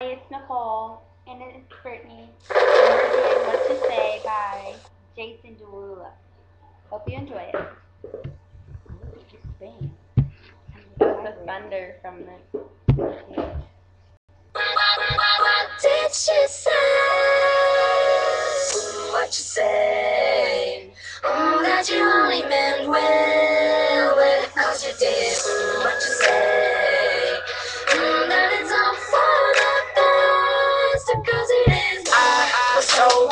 it's Nicole, and it's Brittney. And we're doing Whatcha Say by Jason Derulo. Hope you enjoy it. Bang. The thunder from the.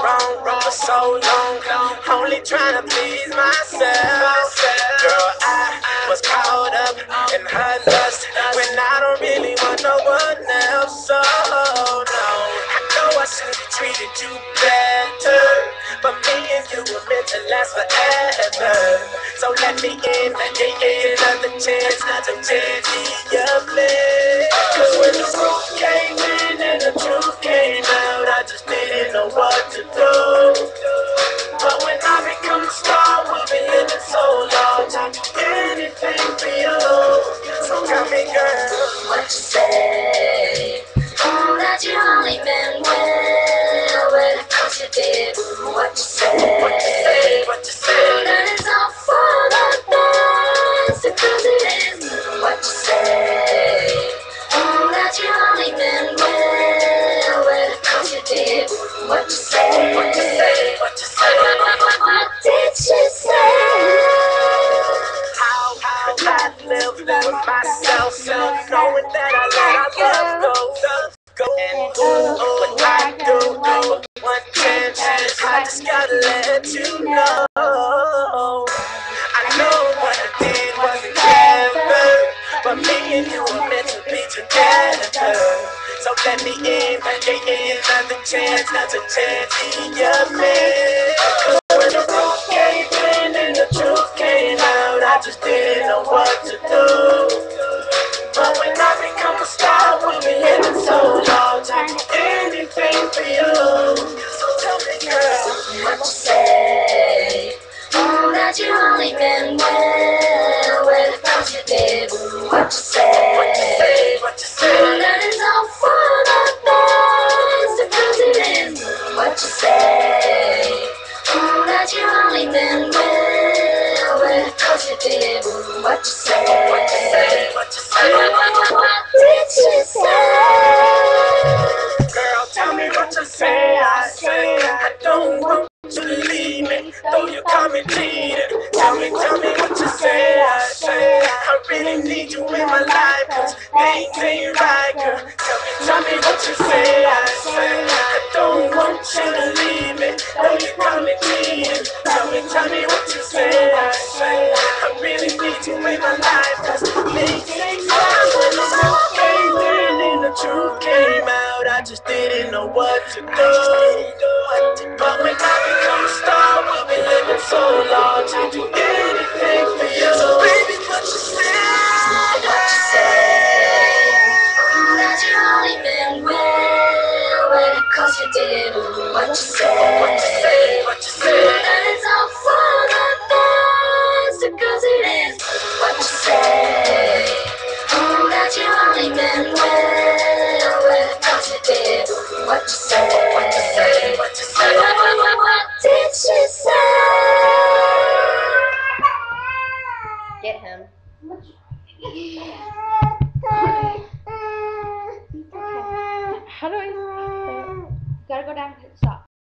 Wrong, wrong for so long, only trying to please myself. Girl, I was caught up in her lust when I don't really want no one else. So no, I know I should have treated you better, but me and you were meant to last forever. So let me in, give me another chance, chance, be your man. Cause when the truth came in and the truth did. What you say? What you say? What you say? That all for the best, because it is. What you say? Oh, that you only meant well, well, cause you did. What you say? What you say? What you say? What, did she say? How, how I live with myself, knowing that I let our love go, go and do, let you know. I know what I did wasn't clever, but me and you were meant to be together. So let me in, give me another chance, another chance, be your man. when the roof came in and the truth came out, I just didn't know what to do. But when that you only meant well, well, cause you did. What you say? What you say? What you say? that is all for the best, it is. What you say? Oh, that you only meant well, well, cause you did. What you say? What you say? What you say? What, what, did she say? Girl, tell me what you say. I say I don't want you to leave me, though you call me cheating. Tell me, tell me what you say. I say I really need you in my life, cause things ain't right, girl. Tell me, tell me what you say. I say I don't want you to What you say? That it's all for the best, cause it is. What you say? Oh, that you only meant well, well, cause you did. What you say? What you say? What you say? What, what, what, what did she say?